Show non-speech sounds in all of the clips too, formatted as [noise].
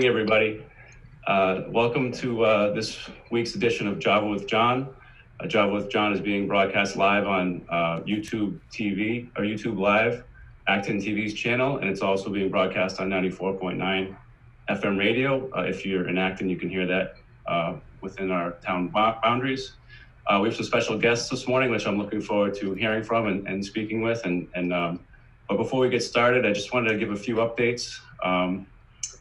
morning, everybody. Uh, welcome to uh, this week's edition of Java with John. Uh, Java with John is being broadcast live on uh, YouTube TV or YouTube Live, Acton TV's channel, and it's also being broadcast on 94.9 FM radio. Uh, if you're in Acton, you can hear that uh, within our town boundaries. we have some special guests this morning, which I'm looking forward to hearing from and, and speaking with. And, and um, but before we get started, I just wanted to give a few updates. Um,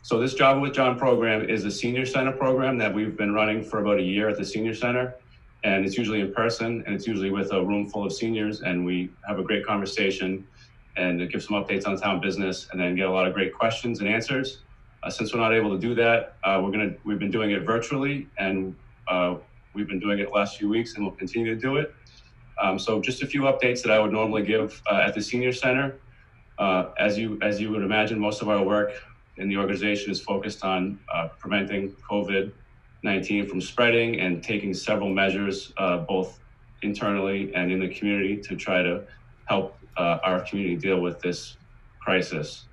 so this Java with John program is a senior center program that we've been running for about a year at the senior center. And it's usually in person and it's usually with a room full of seniors and we have a great conversation and give some updates on town business and then get a lot of great questions and answers. Uh, since we're not able to do that, uh, we're gonna we've been doing it virtually and uh, we've been doing it last few weeks and we'll continue to do it. Um, so just a few updates that I would normally give uh, at the senior center. Uh, as you as you would imagine, most of our work in the organization is focused on uh, preventing COVID 19 from spreading and taking several measures, uh, both internally and in the community, to try to help uh, our community deal with this crisis.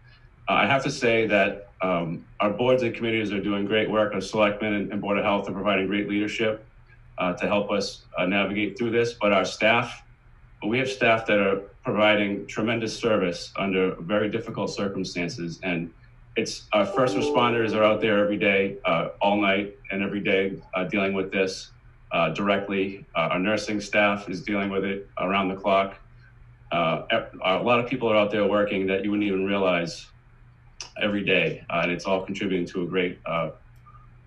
Uh, I have to say that um, our boards and committees are doing great work. Our selectmen and, and Board of Health are providing great leadership to help us navigate through this, but our staff we have staff that are providing tremendous service under very difficult circumstances. And it's our first responders are out there every day, uh, all night and every day, uh, dealing with this uh, directly. Uh, our nursing staff is dealing with it around the clock. Uh, a lot of people are out there working that you wouldn't even realize every day, uh, and it's all contributing to a great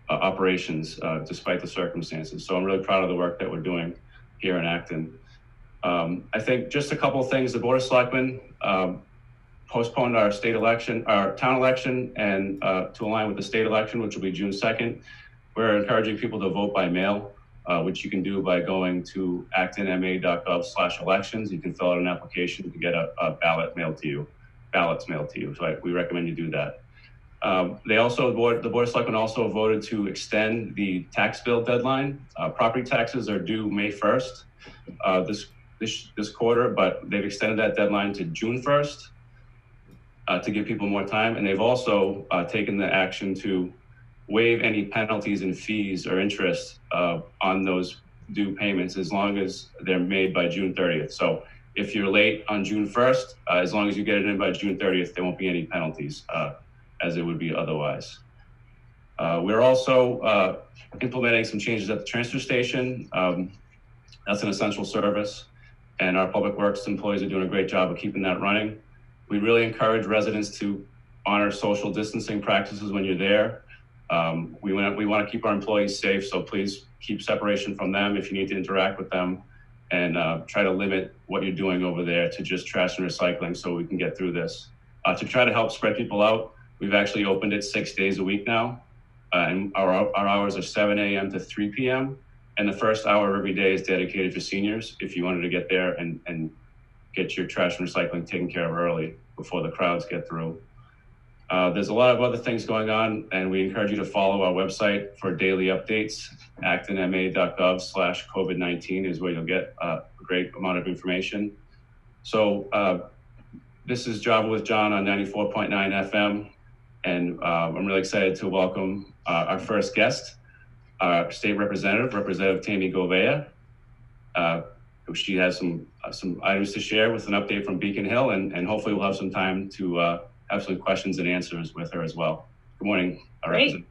operations despite the circumstances. So I'm really proud of the work that we're doing here in Acton. Um, I think just a couple of things. The Board of Selectmen um, postponed our state election, our town election, and uh, to align with the state election, which will be June 2nd. We're encouraging people to vote by mail, uh, which you can do by going to actonma.gov slash elections. You can fill out an application to get a, a, ballot mailed to you, ballots mailed to you. So I, we recommend you do that. Um, they also, the board, the board of Selectmen also voted to extend the tax bill deadline. Uh, property taxes are due May 1st. Uh, this this, this quarter, but they've extended that deadline to June 1st uh, to give people more time. And they've also uh, taken the action to waive any penalties and fees or interest uh, on those due payments as long as they're made by June 30th. So if you're late on June 1st, uh, as long as you get it in by June 30th, there won't be any penalties uh, as it would be otherwise. Uh, we're also implementing some changes at the transfer station. Um, that's an essential service and our public works employees are doing a great job of keeping that running. We really encourage residents to honor social distancing practices when you're there. Um, we want we want to keep our employees safe, so please keep separation from them if you need to interact with them, and uh, try to limit what you're doing over there to just trash and recycling, so we can get through this. Uh, to try to help spread people out, we've actually opened it six days a week now, uh, and our our hours are 7 a.m. to 3 p.m. And the first hour every day is dedicated for seniors if you wanted to get there and, and get your trash and recycling taken care of early before the crowds get through. Uh, there's a lot of other things going on, and we encourage you to follow our website for daily updates. actonma.gov slash COVID-19 is where you'll get a great amount of information. So uh, this is Java with John on 94.9 FM, and uh, I'm really excited to welcome uh, our first guest, our state representative, Representative Tami Gouveia. She has some uh, some items to share with an update from Beacon Hill, and, and hopefully we'll have some time to uh, have some questions and answers with her as well. Good morning, Great.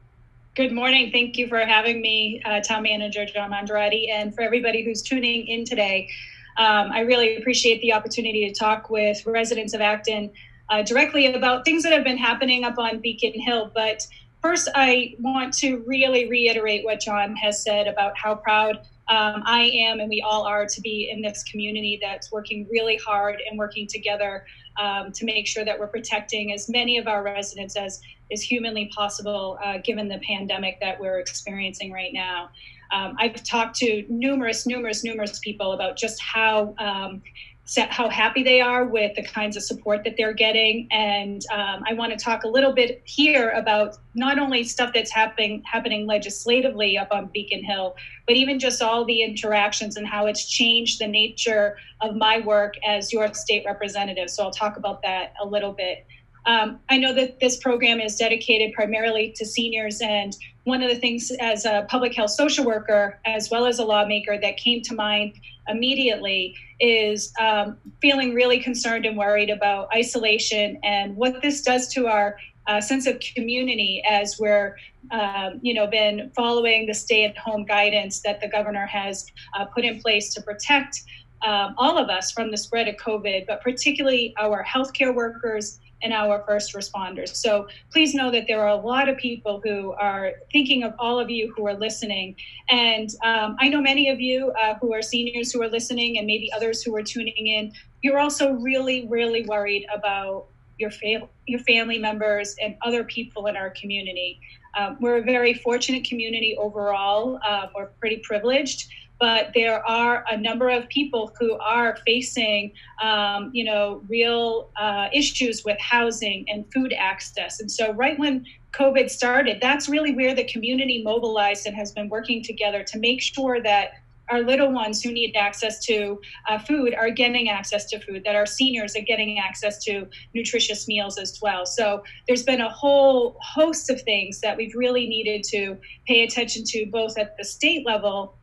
Good morning. Thank you for having me, uh, Town Manager John Mangiaratti, and for everybody who's tuning in today. Um, I really appreciate the opportunity to talk with residents of Acton uh, directly about things that have been happening up on Beacon Hill, but First, I want to really reiterate what John has said about how proud um, I am and we all are to be in this community that's working really hard and working together um, to make sure that we're protecting as many of our residents as is humanly possible uh, given the pandemic that we're experiencing right now. Um, I've talked to numerous, numerous, numerous people about just how um, how happy they are with the kinds of support that they're getting. And um, I want to talk a little bit here about not only stuff that's happening happening legislatively up on Beacon Hill, but even just all the interactions and how it's changed the nature of my work as your state representative. So I'll talk about that a little bit. Um, I know that this program is dedicated primarily to seniors, and one of the things as a public health social worker, as well as a lawmaker, that came to mind immediately is um, feeling really concerned and worried about isolation and what this does to our uh, sense of community as we're, um, you know, been following the stay-at-home guidance that the governor has uh, put in place to protect um, all of us from the spread of COVID, but particularly our healthcare workers and our first responders. So please know that there are a lot of people who are thinking of all of you who are listening. And um, I know many of you uh, who are seniors who are listening, and maybe others who are tuning in. You're also really, really worried about your, fam- your family members and other people in our community. Um, we're a very fortunate community overall. Uh, we're pretty privileged but there are a number of people who are facing, um, you know, real uh, issues with housing and food access. And so, right when COVID started, that's really where the community mobilized and has been working together to make sure that our little ones who need access to uh, food are getting access to food, that our seniors are getting access to nutritious meals as well. So there's been a whole host of things that we've really needed to pay attention to, both at the state level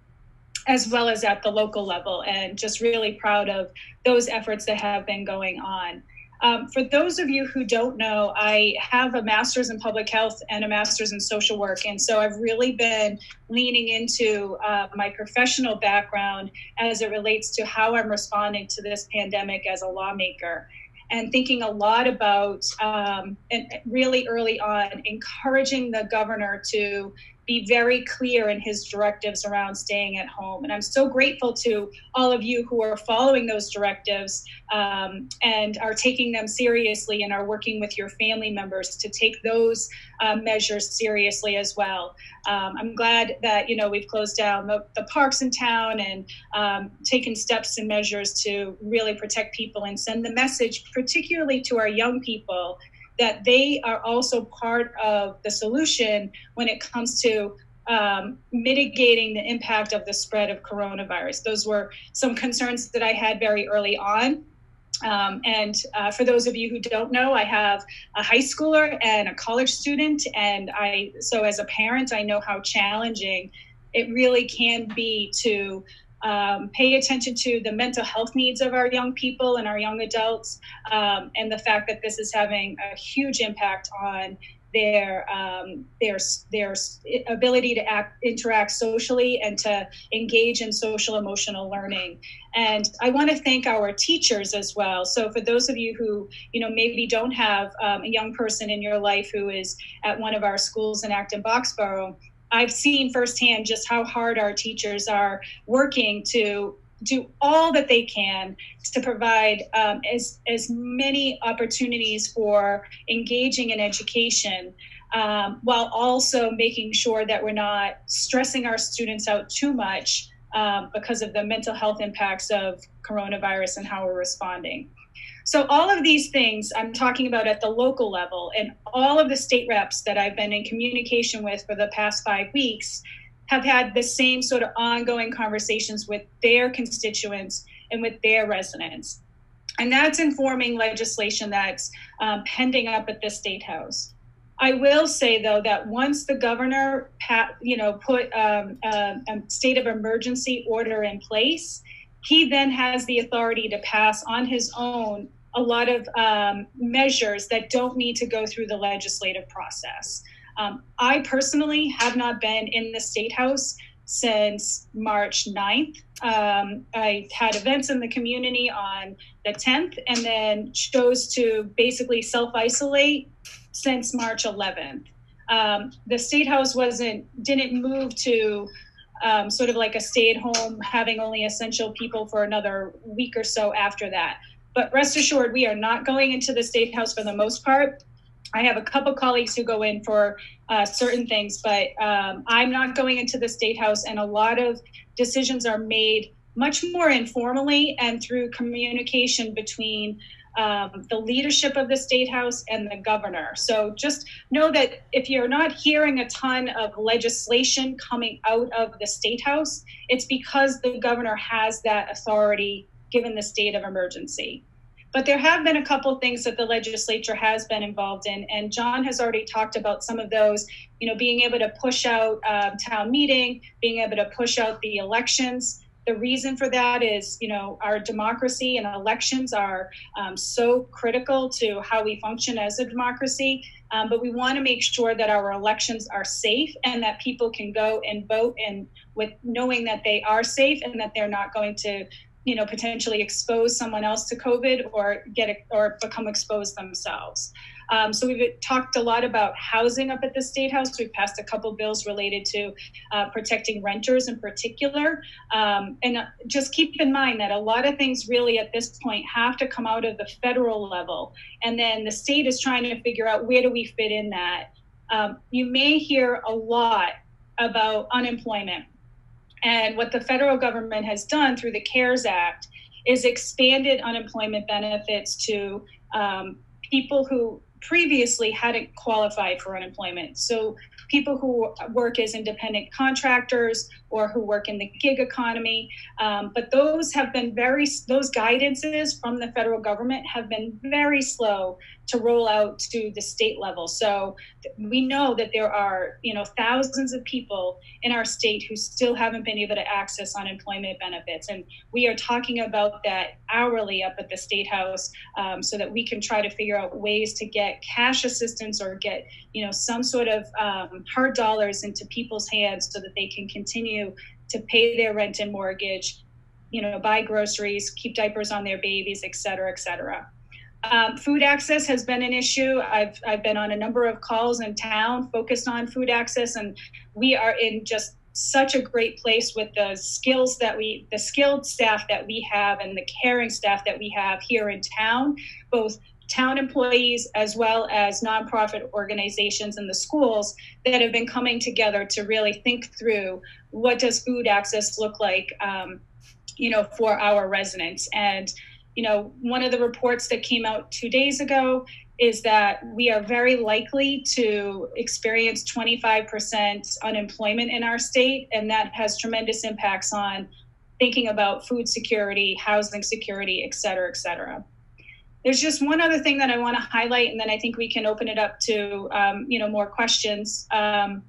as well as at the local level, and just really proud of those efforts that have been going on. Um, for those of you who don't know, I have a master's in public health and a master's in social work. And so I've really been leaning into uh, my professional background as it relates to how I'm responding to this pandemic as a lawmaker. And thinking a lot about, um, and really early on, encouraging the governor to be very clear in his directives around staying at home. And I'm so grateful to all of you who are following those directives um, and are taking them seriously and are working with your family members to take those uh, measures seriously as well. Um, I'm glad that you know we've closed down the, the parks in town and um, taken steps and measures to really protect people and send the message, particularly to our young people, that they are also part of the solution when it comes to um, mitigating the impact of the spread of coronavirus. Those were some concerns that I had very early on. Um, and uh, for those of you who don't know, I have a high schooler and a college student, and I so as a parent, I know how challenging it really can be to um, pay attention to the mental health needs of our young people and our young adults, um, and the fact that this is having a huge impact on their um, their their ability to act, interact socially and to engage in social emotional learning. And I want to thank our teachers as well. So for those of you who you know maybe don't have um, a young person in your life who is at one of our schools in Acton Boxborough, I've seen firsthand just how hard our teachers are working to do all that they can to provide um, as as many opportunities for engaging in education, um, while also making sure that we're not stressing our students out too much um, because of the mental health impacts of coronavirus and how we're responding. So, all of these things I'm talking about at the local level, and all of the state reps that I've been in communication with for the past five weeks have had the same sort of ongoing conversations with their constituents and with their residents. And that's informing legislation that's um, pending up at the state house. I will say though that once the governor, you know, put um, a, a state of emergency order in place, he then has the authority to pass on his own a lot of um, measures that don't need to go through the legislative process. Um, I personally have not been in the state house since March 9th. Um, I had events in the community on the 10th and then chose to basically self isolate since March 11th. Um, the state house wasn't didn't move to um, sort of like a stay at home, having only essential people for another week or so after that. But rest assured, we are not going into the state house for the most part. I have a couple colleagues who go in for uh, certain things, but um, I'm not going into the state house, and a lot of decisions are made much more informally and through communication between um, the leadership of the state house and the governor. So just know that if you're not hearing a ton of legislation coming out of the state house, it's because the governor has that authority given the state of emergency. But there have been a couple things that the legislature has been involved in, and John has already talked about some of those. You know, being able to push out um, town meeting, being able to push out the elections. The reason for that is, you know, our democracy and elections are um, so critical to how we function as a democracy. Um, but we want to make sure that our elections are safe and that people can go and vote and with knowing that they are safe and that they're not going to you know potentially expose someone else to covid or get it or become exposed themselves. Um, so we've talked a lot about housing up at the state house. We've passed a couple bills related to uh, protecting renters in particular. Um, and just keep in mind that a lot of things really at this point have to come out of the federal level. And then the state is trying to figure out where do we fit in that. Um, you may hear a lot about unemployment and what the federal government has done through the CARES Act is expanded unemployment benefits to um, people who previously hadn't qualified for unemployment. So people who work as independent contractors or who work in the gig economy. Um, but those have been very, those guidances from the federal government have been very slow to roll out to the state level. So we know that there are, you know, thousands of people in our state who still haven't been able to access unemployment benefits. And we are talking about that hourly up at the state house um, so that we can try to figure out ways to get cash assistance or get, you know, some sort of um, hard dollars into people's hands so that they can continue to pay their rent and mortgage, you know, buy groceries, keep diapers on their babies, et cetera, et cetera. Um, food access has been an issue. I've, I've been on a number of calls in town focused on food access, and we are in just such a great place with the skills that we, the skilled staff that we have, and the caring staff that we have here in town, both town employees as well as nonprofit organizations and the schools that have been coming together to really think through what does food access look like um, you know for our residents and you know one of the reports that came out two days ago is that we are very likely to experience 25% unemployment in our state and that has tremendous impacts on thinking about food security housing security et cetera et cetera there's just one other thing that I want to highlight, and then I think we can open it up to um, you know more questions. Um,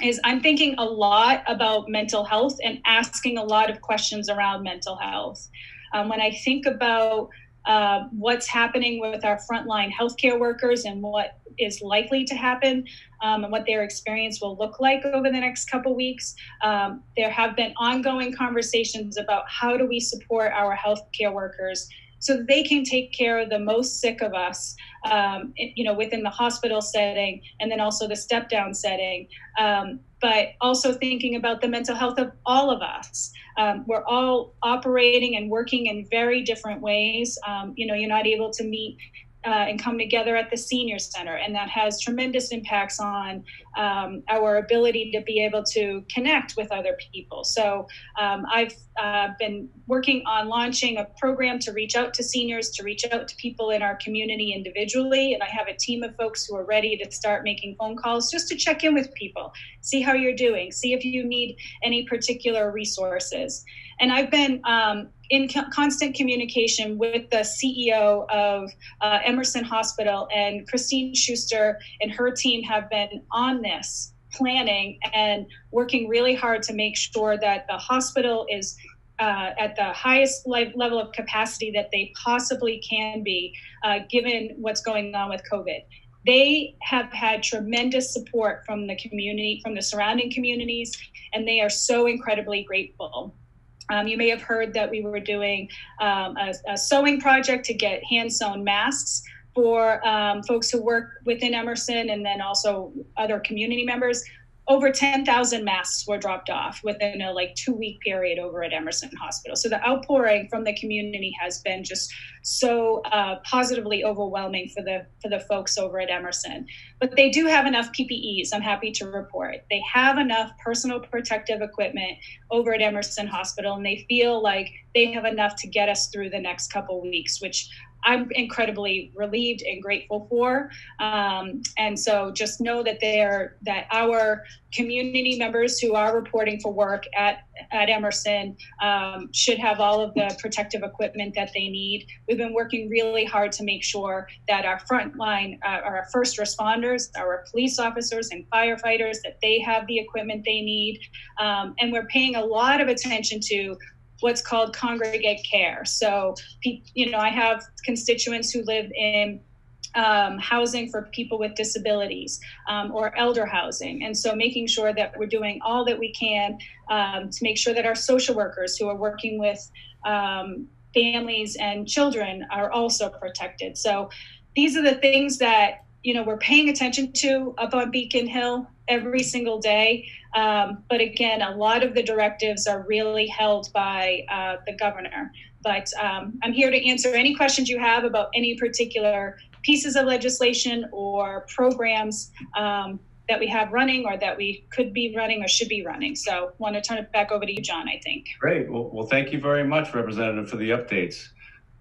is I'm thinking a lot about mental health and asking a lot of questions around mental health. Um, when I think about uh, what's happening with our frontline healthcare workers and what is likely to happen um, and what their experience will look like over the next couple weeks. Um, there have been ongoing conversations about how do we support our healthcare workers so they can take care of the most sick of us, um, you know, within the hospital setting and then also the step down setting. Um, but also thinking about the mental health of all of us. Um, we're all operating and working in very different ways. Um, you know, you're not able to meet uh, and come together at the senior center. And that has tremendous impacts on um, our ability to be able to connect with other people. So um, I've uh, been working on launching a program to reach out to seniors, to reach out to people in our community individually. And I have a team of folks who are ready to start making phone calls just to check in with people, see how you're doing, see if you need any particular resources. And I've been um, in co- constant communication with the CEO of uh, Emerson Hospital, and Christine Schuster and her team have been on this planning and working really hard to make sure that the hospital is uh, at the highest le- level of capacity that they possibly can be, uh, given what's going on with COVID. They have had tremendous support from the community, from the surrounding communities, and they are so incredibly grateful. Um, you may have heard that we were doing um, a, a, sewing project to get hand sewn masks for um, folks who work within Emerson and then also other community members over 10,000 masks were dropped off within a like two week period over at Emerson Hospital. So the outpouring from the community has been just so uh, positively overwhelming for the for the folks over at Emerson. But they do have enough PPEs. I'm happy to report they have enough personal protective equipment over at Emerson Hospital, and they feel like they have enough to get us through the next couple weeks, which I'm incredibly relieved and grateful for. Um, and so just know that they're that our community members who are reporting for work at at Emerson um, should have all of the protective equipment that they need. We've been working really hard to make sure that our frontline, uh, our first responders, our police officers and firefighters, that they have the equipment they need. Um, and we're paying a lot of attention to what's called congregate care. So, you know, I have constituents who live in um, housing for people with disabilities um, or elder housing. And so making sure that we're doing all that we can um, to make sure that our social workers who are working with um, families and children are also protected. So these are the things that, you know, we're paying attention to up on Beacon Hill every single day. Um, but again, a lot of the directives are really held by uh, the governor. But um, I'm here to answer any questions you have about any particular pieces of legislation or programs um, that we have running or that we could be running or should be running. So want to turn it back over to you, John, I think. Great. Well, well thank you very much, Representative, for the updates.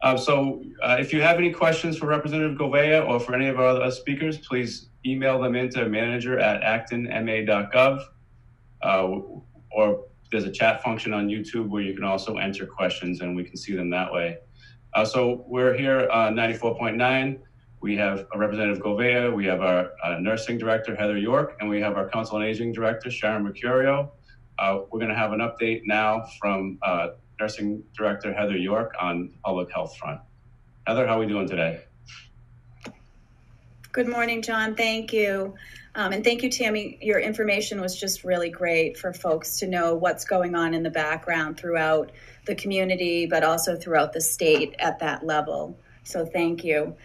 Uh, so uh, if you have any questions for Representative Gouveia or for any of our other speakers, please email them into manager at actonma.gov. Uh, or there's a chat function on YouTube where you can also enter questions and we can see them that way. Uh, so we're here on 94.9. We have Representative Gouveia, we have our uh, nursing director, Heather York, and we have our council on aging director, Sharon Mercurio. Uh, we're going to have an update now from uh, nursing director, Heather York, on the public health front. Heather, how are we doing today? Good morning, John. Thank you. Um, and thank you, Tami. Your information was just really great for folks to know what's going on in the background throughout the community, but also throughout the state at that level. So thank you.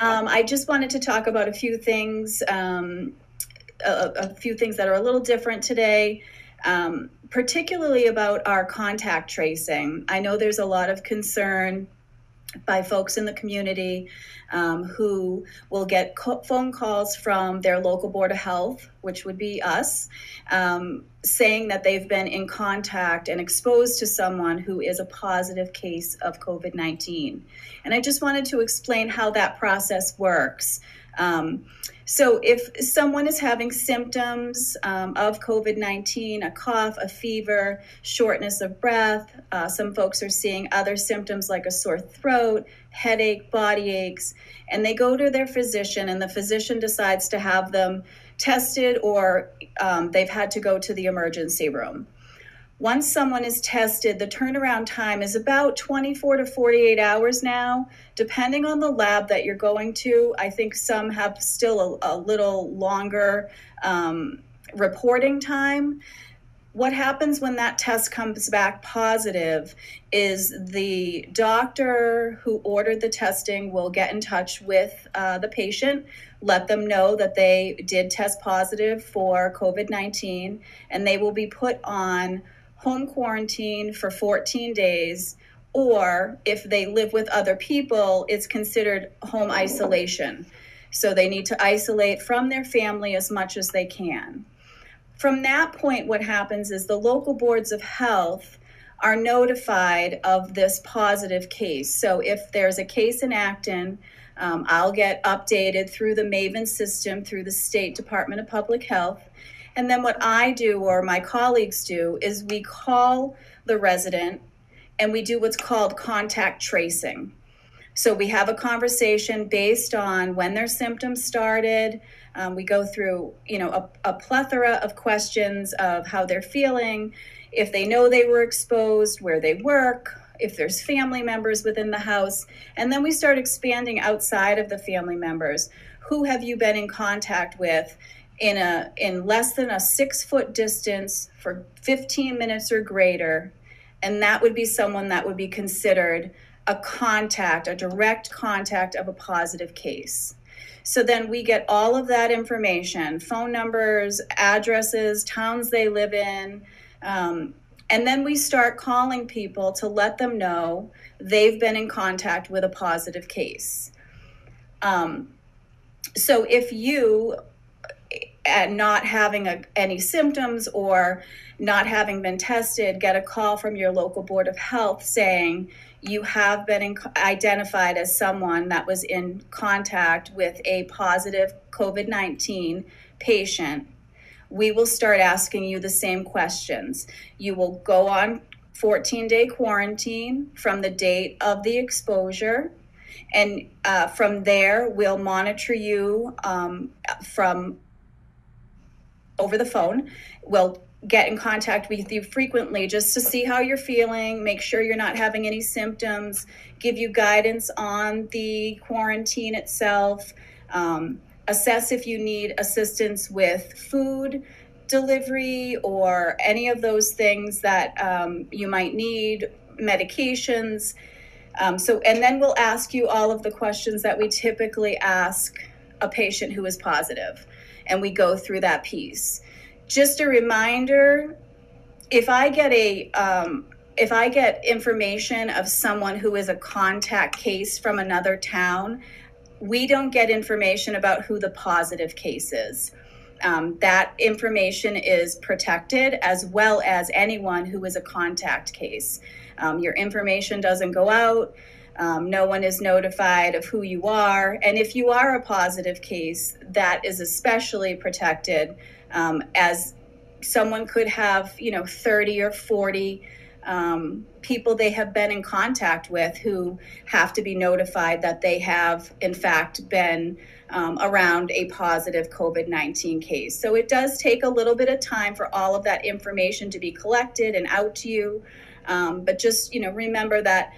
Um, I just wanted to talk about a few things, um, a, a, few things that are a little different today, um, particularly about our contact tracing. I know there's a lot of concern by folks in the community um, who will get co- phone calls from their local board of health, which would be us, um, saying that they've been in contact and exposed to someone who is a positive case of COVID 19. And I just wanted to explain how that process works. Um, so, if someone is having symptoms um, of COVID 19, a cough, a fever, shortness of breath, uh, some folks are seeing other symptoms like a sore throat, headache, body aches, and they go to their physician, and the physician decides to have them tested or um, they've had to go to the emergency room. Once someone is tested, the turnaround time is about 24 to 48 hours now, depending on the lab that you're going to. I think some have still a, a little longer um, reporting time. What happens when that test comes back positive is the doctor who ordered the testing will get in touch with uh, the patient, let them know that they did test positive for COVID 19, and they will be put on home quarantine for 14 days, or if they live with other people, it's considered home isolation. So they need to isolate from their family as much as they can. From that point, what happens is the local boards of health are notified of this positive case. So if there's a case in Acton, um, I'll get updated through the MAVEN system through the State Department of Public Health. And then what I do or my colleagues do is we call the resident and we do what's called contact tracing. So we have a conversation based on when their symptoms started. Um, we go through, you know, a, a plethora of questions of how they're feeling, if they know they were exposed, where they work, if there's family members within the house, and then we start expanding outside of the family members. Who have you been in contact with? In a in less than a six foot distance for 15 minutes or greater. And that would be someone that would be considered a contact a direct contact of a positive case. So then we get all of that information phone numbers addresses towns they live in um, and then we start calling people to let them know they've been in contact with a positive case. Um, so if you and not having a, any symptoms or not having been tested, get a call from your local board of health saying you have been in, identified as someone that was in contact with a positive COVID 19 patient, we will start asking you the same questions. You will go on 14 day quarantine from the date of the exposure. And uh, from there, we'll monitor you um, from over the phone. We'll get in contact with you frequently just to see how you're feeling, make sure you're not having any symptoms, give you guidance on the quarantine itself, um, assess if you need assistance with food delivery or any of those things that um, you might need, medications. Um, so, and then we'll ask you all of the questions that we typically ask a patient who is positive, and we go through that piece just a reminder if I get a um, if I get information of someone who is a contact case from another town, we don't get information about who the positive case is. Um, that information is protected as well as anyone who is a contact case. Um, your information doesn't go out. Um, no one is notified of who you are. And if you are a positive case, that is especially protected um, as someone could have, you know, 30 or 40 um, people they have been in contact with who have to be notified that they have, in fact, been um, around a positive COVID 19 case. So it does take a little bit of time for all of that information to be collected and out to you. Um, but just, you know, remember that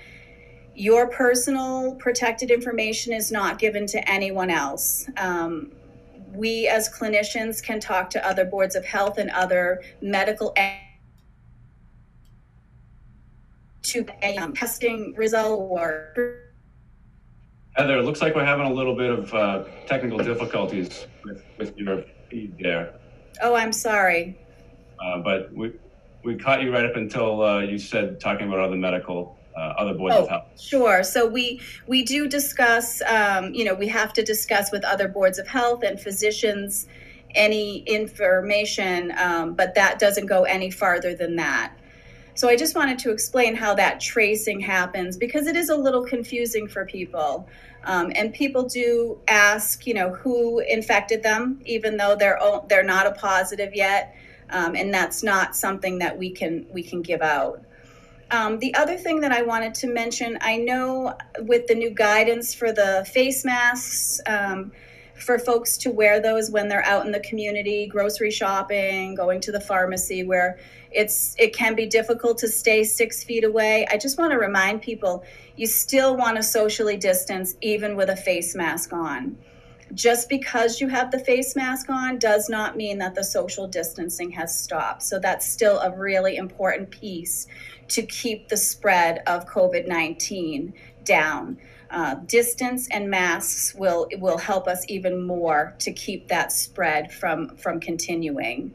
your personal protected information is not given to anyone else. Um, we as clinicians can talk to other boards of health and other medical to a um, testing result or Heather, it looks like we're having a little bit of uh, technical difficulties with, with your feed there. Oh, I'm sorry. Uh, but we, we caught you right up until uh, you said talking about other medical uh, other boards oh, of health? Sure. So we we do discuss. Um, you know, we have to discuss with other boards of health and physicians any information, um, but that doesn't go any farther than that. So I just wanted to explain how that tracing happens because it is a little confusing for people. Um, and people do ask, you know, who infected them, even though they're they're not a positive yet, um, and that's not something that we can we can give out. Um, the other thing that I wanted to mention, I know with the new guidance for the face masks, um, for folks to wear those when they're out in the community, grocery shopping, going to the pharmacy, where it's it can be difficult to stay six feet away. I just want to remind people, you still want to socially distance even with a face mask on. Just because you have the face mask on does not mean that the social distancing has stopped. So that's still a really important piece to keep the spread of COVID 19 down. Uh, distance and masks will will help us even more to keep that spread from from continuing.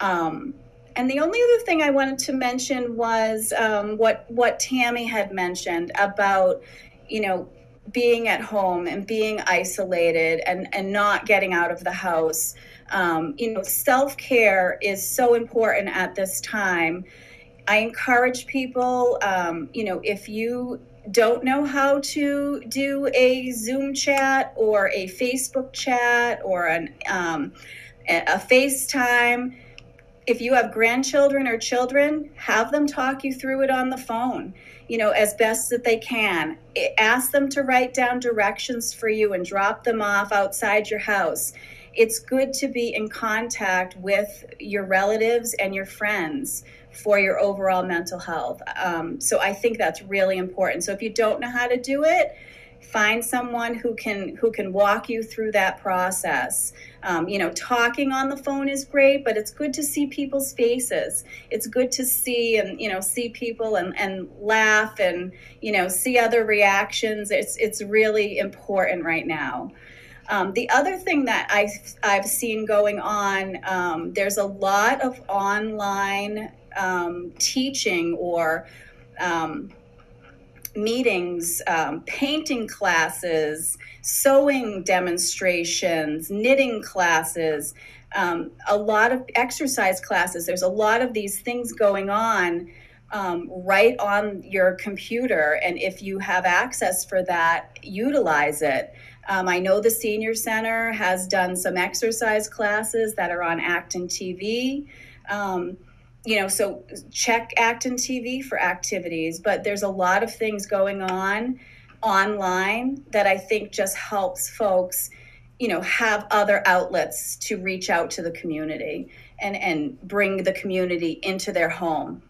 Um, and the only other thing I wanted to mention was um, what what Tami had mentioned about, you know, being at home and being isolated and and not getting out of the house. Um, you know, self care is so important at this time. I encourage people, um, you know, if you don't know how to do a Zoom chat or a Facebook chat or an, um, a FaceTime, if you have grandchildren or children, have them talk you through it on the phone, you know, as best that they can. Ask them to write down directions for you and drop them off outside your house. It's good to be in contact with your relatives and your friends for your overall mental health. Um, so I think that's really important. So if you don't know how to do it, find someone who can who can walk you through that process. Um, you know, talking on the phone is great, but it's good to see people's faces. It's good to see and you know see people and, and laugh and you know see other reactions. It's it's really important right now. Um, the other thing that I've, I've seen going on, um, there's a lot of online um, teaching or um, meetings, um, painting classes, sewing demonstrations, knitting classes, um, a lot of exercise classes. There's a lot of these things going on um, right on your computer. And if you have access for that, utilize it. Um, I know the Senior Center has done some exercise classes that are on Acton TV. Um, you know, so check Acton TV for activities, but there's a lot of things going on online that I think just helps folks, you know, have other outlets to reach out to the community and, and bring the community into their home.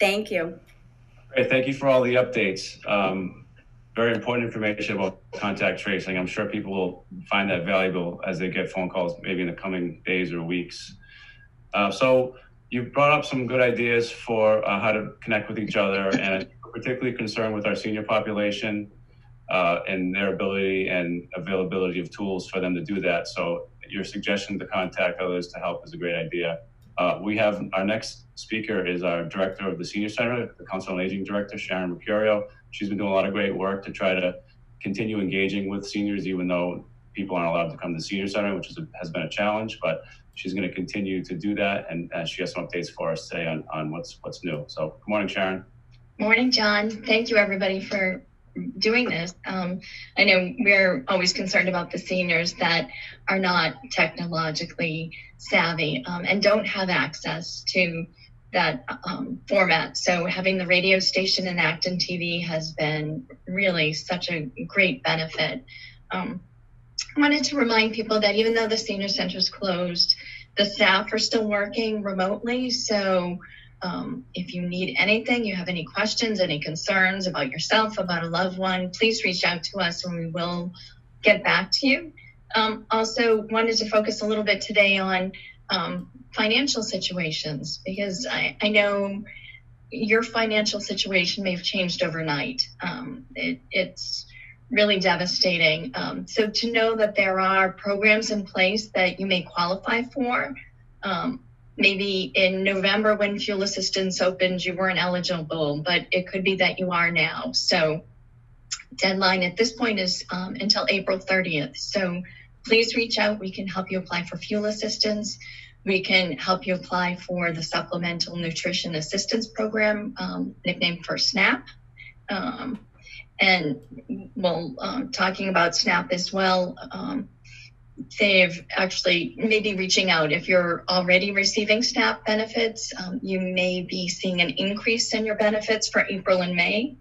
Thank you. Great, thank you for all the updates. Um, very important information about contact tracing. I'm sure people will find that valuable as they get phone calls, maybe in the coming days or weeks. Uh, so you brought up some good ideas for uh, how to connect with each other, and particularly concerned with our senior population uh, and their ability and availability of tools for them to do that. So your suggestion to contact others to help is a great idea. Uh, we have our next speaker is our director of the Senior Center, the Council on Aging Director, Sharon Mercurio. She's been doing a lot of great work to try to continue engaging with seniors, even though people aren't allowed to come to the Senior Center, which is has been a challenge. But she's going to continue to do that, and uh, she has some updates for us today on, on what's what's new. So, good morning, Sharon. Morning, John. Thank you, everybody, for doing this. Um, I know we're always concerned about the seniors that are not technologically savvy um, and don't have access to that um, format. So having the radio station and Acton TV has been really such a great benefit. Um, I wanted to remind people that even though the senior center is closed, the staff are still working remotely. So um, if you need anything, you have any questions, any concerns about yourself, about a loved one, please reach out to us and we will get back to you. Um, also, wanted to focus a little bit today on um, financial situations because I, I, know your financial situation may have changed overnight. Um, it, it's really devastating. Um, so, to know that there are programs in place that you may qualify for um, maybe in November when fuel assistance opened, you weren't eligible, but it could be that you are now. So, deadline at this point is um, until April 30th. So, please reach out. We can help you apply for fuel assistance. We can help you apply for the Supplemental Nutrition Assistance Program, um, nicknamed for SNAP. Um, and well, um, talking about SNAP as well, um, they've actually maybe reaching out if you're already receiving SNAP benefits, um, you may be seeing an increase in your benefits for April and May.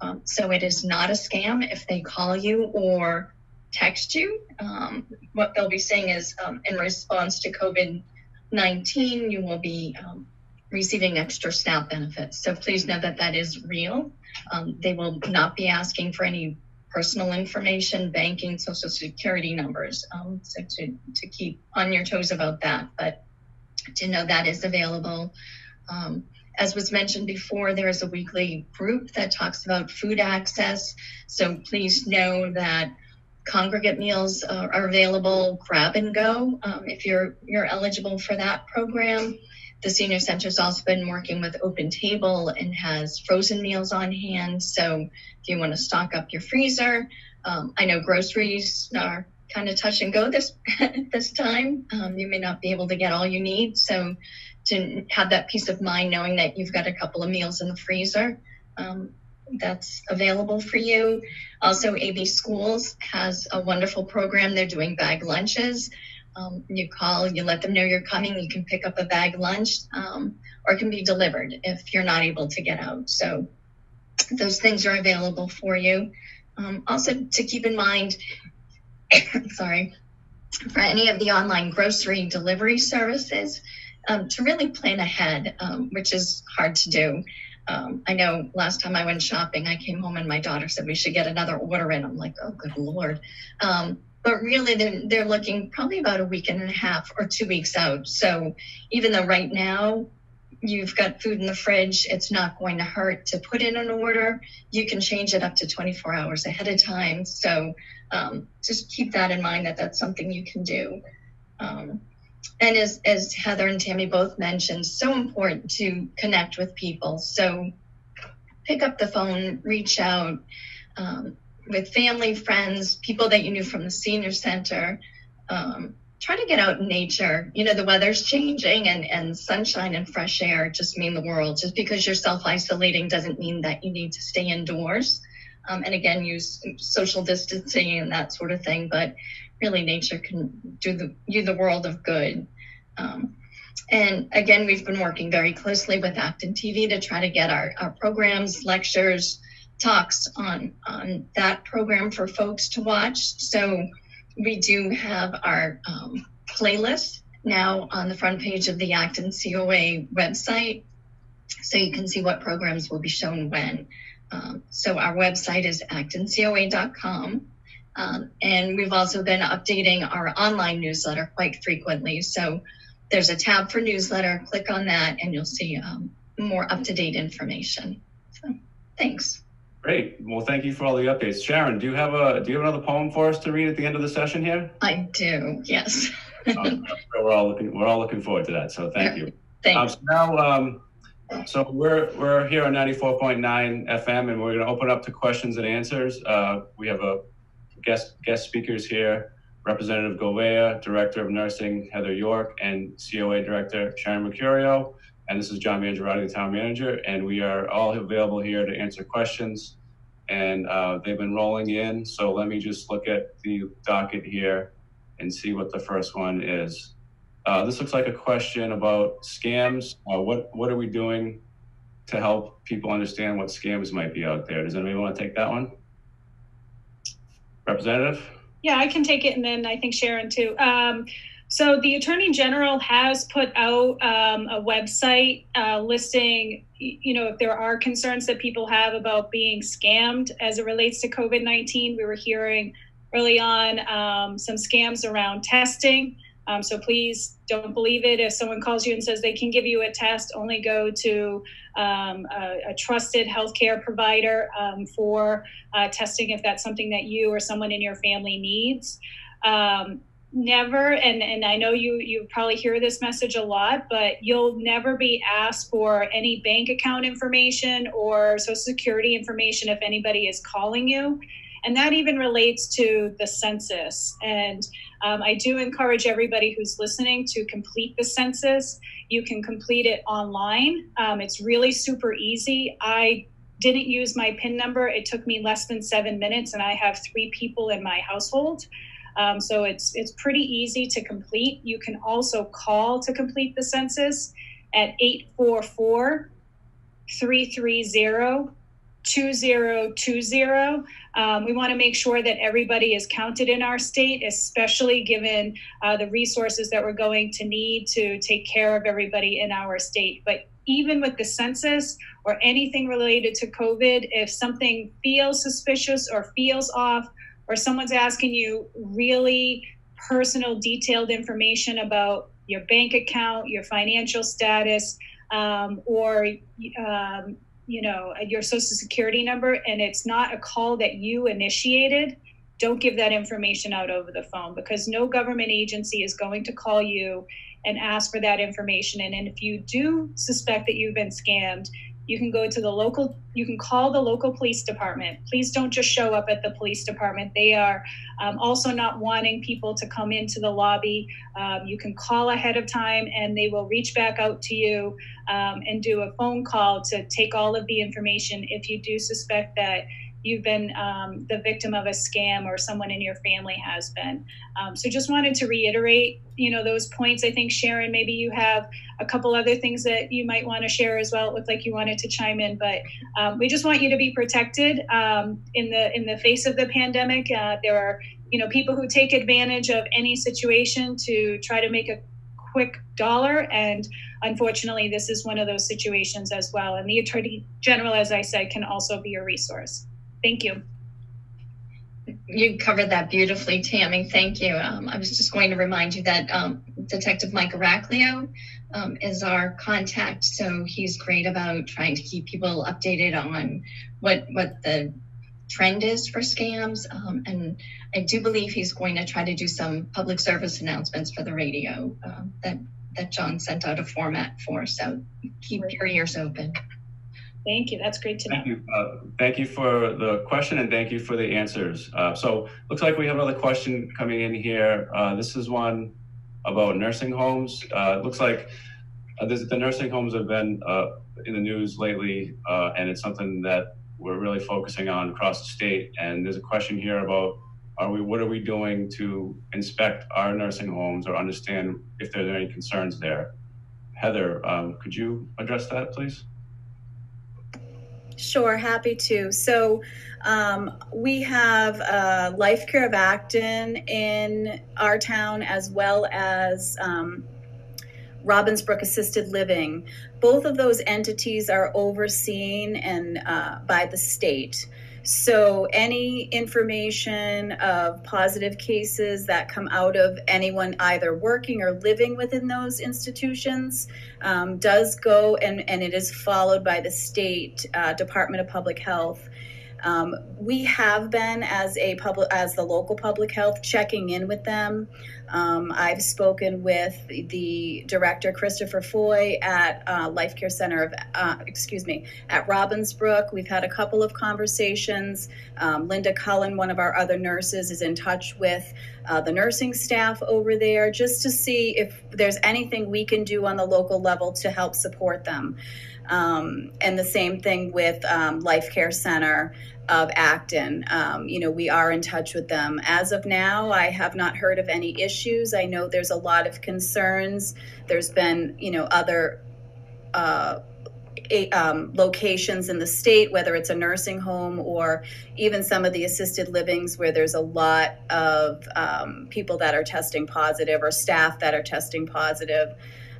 Um, so it is not a scam if they call you or text you. Um, what they'll be saying is in response to COVID 19, you will be receiving extra SNAP benefits. So please know that that is real. Um, they will not be asking for any personal information, banking, social security numbers. Um, so to, to keep on your toes about that, but to know that is available. Um, as was mentioned before, there is a weekly group that talks about food access. So please know that congregate meals uh, are available, grab and go um, if you're you're eligible for that program. The senior center has also been working with Open Table and has frozen meals on hand. So if you want to stock up your freezer, um, I know groceries are kind of touch and go this [laughs] this time. Um, you may not be able to get all you need, so to have that peace of mind knowing that you've got a couple of meals in the freezer. Um, that's available for you. Also, AB Schools has a wonderful program. They're doing bag lunches. Um, you call, you let them know you're coming, you can pick up a bag lunch, um, or it can be delivered if you're not able to get out. So those things are available for you. Um, also, to keep in mind, [coughs] sorry, for any of the online grocery delivery services, um, to really plan ahead, um, which is hard to do. Um, I know last time I went shopping, I came home and my daughter said we should get another order in. I'm like, oh, good lord. Um, but really they're, they're looking probably about a week and a half or two weeks out. So even though right now you've got food in the fridge, it's not going to hurt to put in an order. You can change it up to 24 hours ahead of time. So um, just keep that in mind that that's something you can do. Um, and as, as Heather and Tami both mentioned, so important to connect with people. So pick up the phone, reach out. Um, with family, friends, people that you knew from the senior center. Um, try to get out in nature. You know, the weather's changing and, and sunshine and fresh air just mean the world. Just because you're self isolating doesn't mean that you need to stay indoors. Um, and again, use social distancing and that sort of thing. But really, nature can do the, you the world of good. Um, and again, we've been working very closely with Acton TV to try to get our, our programs, lectures, talks on, on that program for folks to watch. So we do have our um, playlist now on the front page of the Acton COA website. So you can see what programs will be shown when. Um, so our website is actoncoa.com. Um, and we've also been updating our online newsletter quite frequently. So there's a tab for newsletter. Click on that, and you'll see um, more up to date information. So, thanks. Great. Well, thank you for all the updates. Sharon, do you have a do you have another poem for us to read at the end of the session here? I do. Yes. um, [laughs] we're all looking we're all looking forward to that. So thank you. Thanks. Um, so now, um, so we're we're here on 94.9 FM, and we're going to open up to questions and answers. Uh, we have a guest guest speakers here. Representative Gouveia, Director of Nursing Heather York, and COA Director Sharon Mercurio. And this is John Mangiaratti, the Town Manager, and we are all available here to answer questions. And uh, they've been rolling in, so let me just look at the docket here and see what the first one is. Uh, this looks like a question about scams. Uh, what what are we doing to help people understand what scams might be out there? Does anybody want to take that one? Representative? Yeah, I can take it, and then I think Sharon too. Um, so the Attorney General has put out um, a website uh, listing, you know, if there are concerns that people have about being scammed as it relates to COVID nineteen. We were hearing early on um, some scams around testing. Um, so please don't believe it. If someone calls you and says they can give you a test, only go to um, a, a, trusted healthcare provider um, for uh, testing if that's something that you or someone in your family needs. Never, and, and I know you you probably hear this message a lot, but you'll never be asked for any bank account information or social security information if anybody is calling you. And that even relates to the census. And um, I do encourage everybody who's listening to complete the census. You can complete it online. Um, it's really super easy. I didn't use my PIN number. It took me less than seven minutes, and I have three people in my household. Um, so it's it's pretty easy to complete. You can also call to complete the census at 844 330 2020. Um, we want to make sure that everybody is counted in our state, especially given uh, the resources that we're going to need to take care of everybody in our state. But even with the census or anything related to COVID, if something feels suspicious or feels off, or someone's asking you really personal, detailed information about your bank account, your financial status, um, or um, you know your social security number and it's not a call that you initiated don't give that information out over the phone because no government agency is going to call you and ask for that information. And, and if you do suspect that you've been scammed you can go to the local you can call the local police department. Please don't just show up at the police department. They are um, also not wanting people to come into the lobby. Um, you can call ahead of time and they will reach back out to you um, and do a phone call to take all of the information if you do suspect that you've been um, the victim of a scam or someone in your family has been. Um, so just wanted to reiterate, you know, those points. I think Sharon, maybe you have a couple other things that you might want to share as well. It looked like you wanted to chime in, but um, we just want you to be protected um, in the in the face of the pandemic. Uh, there are, you know, people who take advantage of any situation to try to make a quick dollar and unfortunately this is one of those situations as well and the attorney general as i said can also be a resource Thank you. You covered that beautifully, Tami. Thank you. Um, I was just going to remind you that um, Detective Mike Araclio um, is our contact, so he's great about trying to keep people updated on what what the trend is for scams. Um, and I do believe he's going to try to do some public service announcements for the radio uh, that that John sent out a format for. So keep your ears open. Thank you. That's great to know. Thank you. Uh, thank you for the question and thank you for the answers. Uh, so looks like we have another question coming in here. Uh, this is one about nursing homes. Uh, it looks like uh, this, the nursing homes have been uh, in the news lately, uh, and it's something that we're really focusing on across the state. And there's a question here about are we what are we doing to inspect our nursing homes or understand if there are any concerns there? Heather, um, could you address that, please? Sure, happy to. So um, we have uh, Life Care of Acton in our town as well as um, Robbinsbrook Assisted Living. Both of those entities are overseen and uh, by the state. So, any information of positive cases that come out of anyone either working or living within those institutions um, does go and, and it is followed by the state uh, Department of Public Health. Um, we have been as a public as the local public health checking in with them. Um, I've spoken with the director Christopher Foy at uh, Life Care Center of uh, excuse me at Robbinsbrook. We've had a couple of conversations. Um, Linda Cullen, one of our other nurses, is in touch with uh, the nursing staff over there just to see if there's anything we can do on the local level to help support them. Um, and the same thing with um, Life Care Center of Acton. Um, you know, we are in touch with them. As of now, I have not heard of any issues. I know there's a lot of concerns. There's been, you know, other uh, um, locations in the state, whether it's a nursing home or even some of the assisted livings where there's a lot of um, people that are testing positive or staff that are testing positive.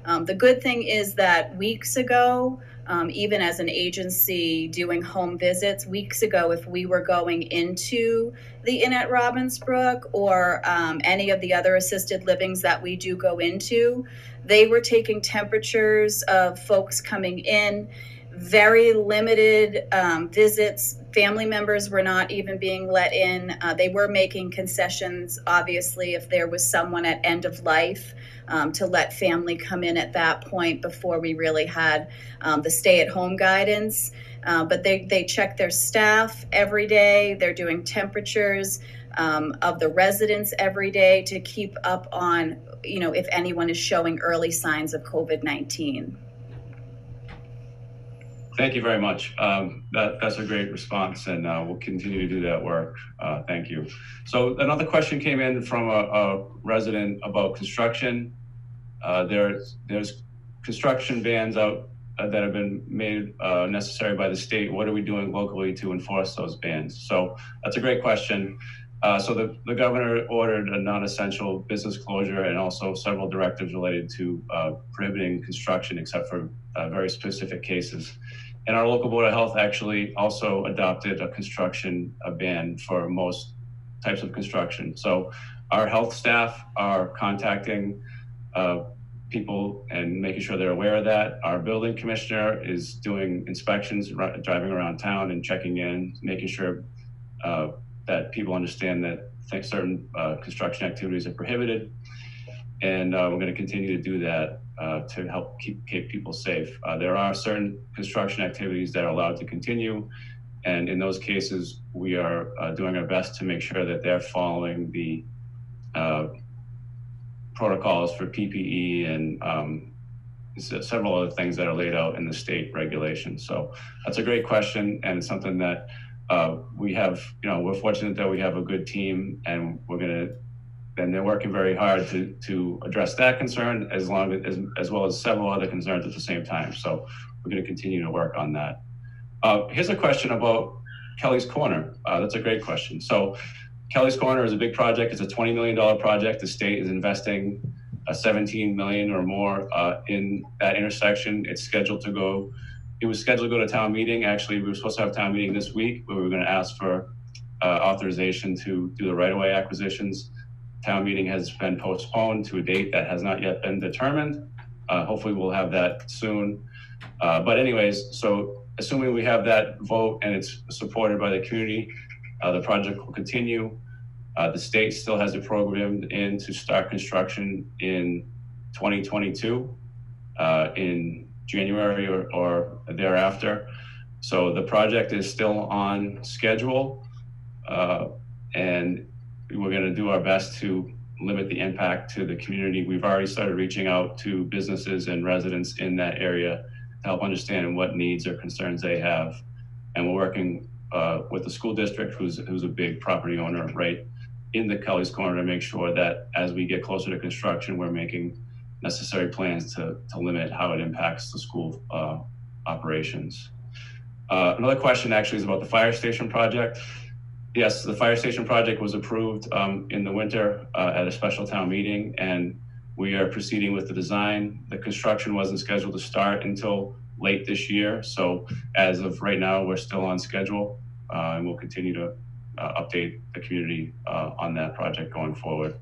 Um, the good thing is that weeks ago, um, even as an agency doing home visits weeks ago, if we were going into the Inn at Robbinsbrook or um, any of the other assisted livings that we do go into, they were taking temperatures of folks coming in, very limited um, visits. Family members were not even being let in. Uh, they were making concessions, obviously, if there was someone at end of life um, to let family come in at that point before we really had um, the stay at home guidance. Uh, but they, they check their staff every day, they're doing temperatures. Um, of the residents every day to keep up on, you know, if anyone is showing early signs of COVID 19. Thank you very much. Um, that, that's a great response, and uh, we'll continue to do that work. Uh, thank you. So another question came in from a, a resident about construction. Uh, there's there's construction bans out uh, that have been made uh, necessary by the state. What are we doing locally to enforce those bans? So that's a great question. Uh, so the, the governor ordered a non-essential business closure and also several directives related to prohibiting construction except for very specific cases. And our local board of health actually also adopted a construction a ban for most types of construction. So our health staff are contacting uh, people and making sure they're aware of that. Our building commissioner is doing inspections, driving around town and checking in, making sure uh, that people understand that certain uh, construction activities are prohibited. And uh, we're going to continue to do that uh, to help keep, keep people safe. Uh, there are certain construction activities that are allowed to continue. And in those cases, we are uh, doing our best to make sure that they're following the uh, protocols for PPE and um, several other things that are laid out in the state regulations. So that's a great question, and it's something that uh, we have. You know, we're fortunate that we have a good team, and we're going to. And they're working very hard to to address that concern, as long as as well as several other concerns at the same time. So we're going to continue to work on that. Uh, here's a question about Kelly's Corner. Uh, that's a great question. So Kelly's Corner is a big project. It's a $20 million project. The state is investing uh, 17 million or more uh, in that intersection. It's scheduled to go. It was scheduled to go to town meeting. Actually, we were supposed to have town meeting this week, but we were going to ask for uh, authorization to do the right-of-way acquisitions. Town meeting has been postponed to a date that has not yet been determined. Uh, hopefully, we'll have that soon. Uh, but anyways, so assuming we have that vote and it's supported by the community, uh, the project will continue. Uh, the state still has it programmed in to start construction in 2022 uh, in January or, or, thereafter. So the project is still on schedule, uh, and we're going to do our best to limit the impact to the community. We've already started reaching out to businesses and residents in that area to help understand what needs or concerns they have. And we're working uh, with the school district, who's, who's a big property owner right in the Kelly's Corner to make sure that as we get closer to construction, we're making necessary plans to, to limit how it impacts the school uh, operations. Uh, another question actually is about the fire station project. Yes, the fire station project was approved um, in the winter uh, at a special town meeting, and we are proceeding with the design. The construction wasn't scheduled to start until late this year, so as of right now, we're still on schedule, uh, and we'll continue to uh, update the community uh, on that project going forward.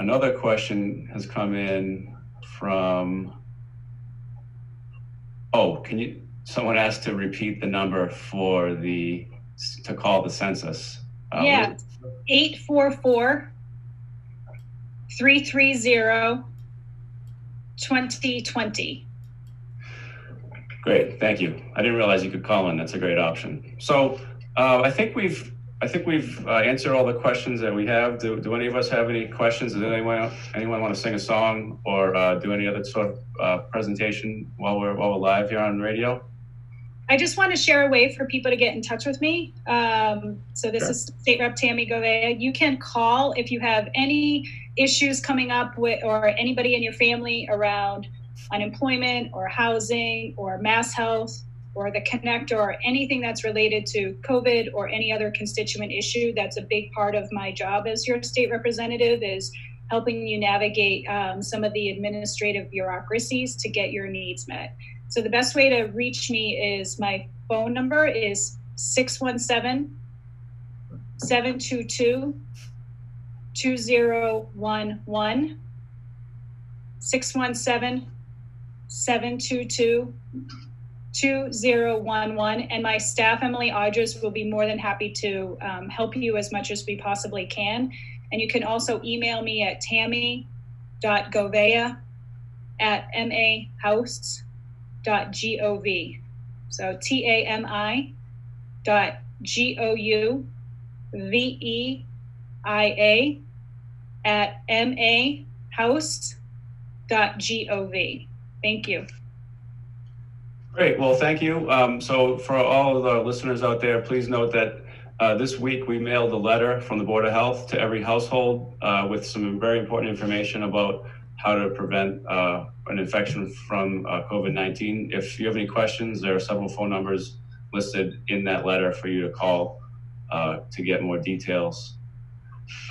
Another question has come in from, oh, can you, someone asked to repeat the number for the, to call the census. Uh, Yeah, 844 330 2020. Great, thank you. I didn't realize you could call in. That's a great option. So uh, I think we've I think we've uh, answered all the questions that we have. Do, do any of us have any questions? Does anyone anyone want to sing a song or uh, do any other sort of uh, presentation while we're while we're live here on radio? I just want to share a way for people to get in touch with me. Um, so this Sure. is State Rep Tami Gouveia. You can call if you have any issues coming up with, or anybody in your family around unemployment or housing or mass health or the connector or anything that's related to COVID or any other constituent issue. That's a big part of my job as your state representative is helping you navigate um, some of the administrative bureaucracies to get your needs met. So the best way to reach me is my phone number is 617 722 2011. 617 722 2011. And my staff, Emily Audres, will be more than happy to um, help you as much as we possibly can. And you can also email me at tami.gouveia at mahouse dot gov. So T A M I dot G O U V E I A at M A house dot G O V. Thank you. Great. Well, thank you. Um, so for all of the listeners out there, please note that uh, this week we mailed a letter from the Board of Health to every household uh, with some very important information about how to prevent uh, an infection from uh, COVID-19. If you have any questions, there are several phone numbers listed in that letter for you to call uh, to get more details.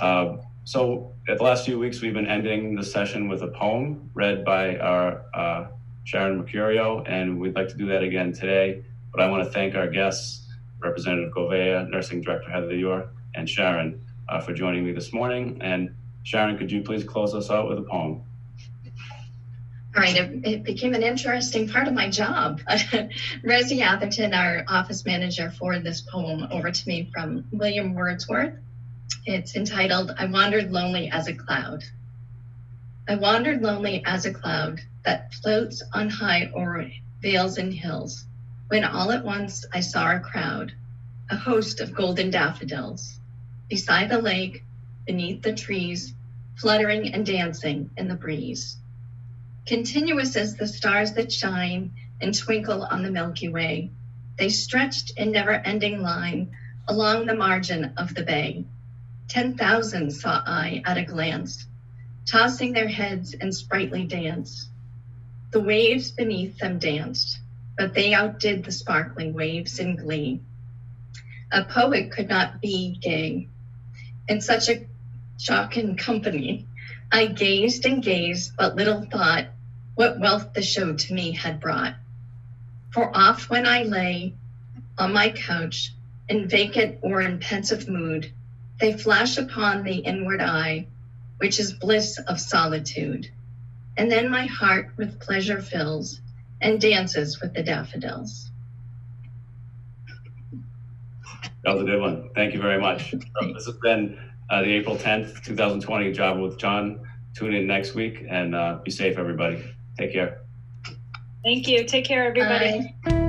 Uh, so at the last few weeks, we've been ending the session with a poem read by our uh, Sharon Mercurio, and we'd like to do that again today. But I want to thank our guests, Representative Gouveia, Nursing Director Heather York, and Sharon uh, for joining me this morning. And Sharon, could you please close us out with a poem? All right, it, it became an interesting part of my job. [laughs] Rosie Atherton, our office manager, forwarded this poem over to me from William Wordsworth. It's entitled, I Wandered Lonely as a Cloud. I wandered lonely as a cloud that floats on high o'er vales and hills, when all at once I saw a crowd, a host of golden daffodils, beside the lake, beneath the trees, fluttering and dancing in the breeze continuous as the stars that shine and twinkle on the Milky Way. They stretched in never ending line along the margin of the bay. Ten thousand saw I at a glance, tossing their heads in sprightly dance. The waves beneath them danced, but they outdid the sparkling waves in glee. A poet could not be gay in such a jocund company. I gazed and gazed, but little thought what wealth the show to me had brought. For oft when I lay on my couch in vacant or in pensive mood, they flash upon the inward eye, which is bliss of solitude. And then my heart with pleasure fills and dances with the daffodils. That was a good one. Thank you very much. So this has been uh, the April 10th, 2020 Java with John. Tune in next week and uh, be safe, everybody. Take care. Thank you. Take care, everybody. Bye.